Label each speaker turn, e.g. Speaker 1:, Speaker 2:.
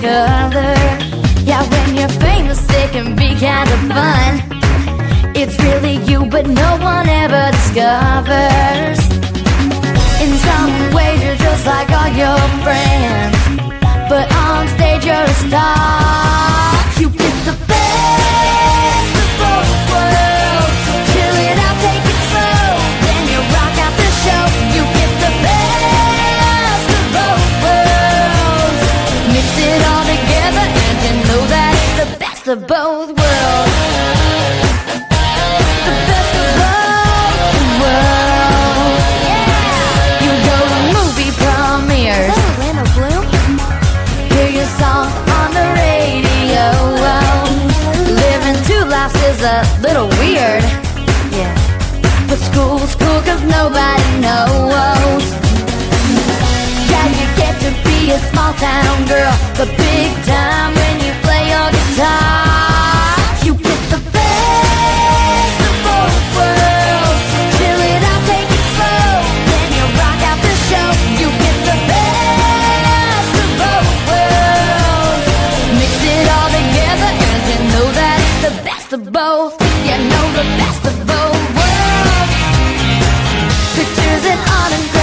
Speaker 1: Yeah, when you're famous, it can be kind of fun. It's really you, but no one ever discovers. In some ways, you're just like all your friends. But on stage, you're a star. Radio. Living two lives is a little weird. Yeah. But school's cool cause nobody knows. Yeah, you get to be a small town girl, but big both. You know the best of both worlds. Pictures and art and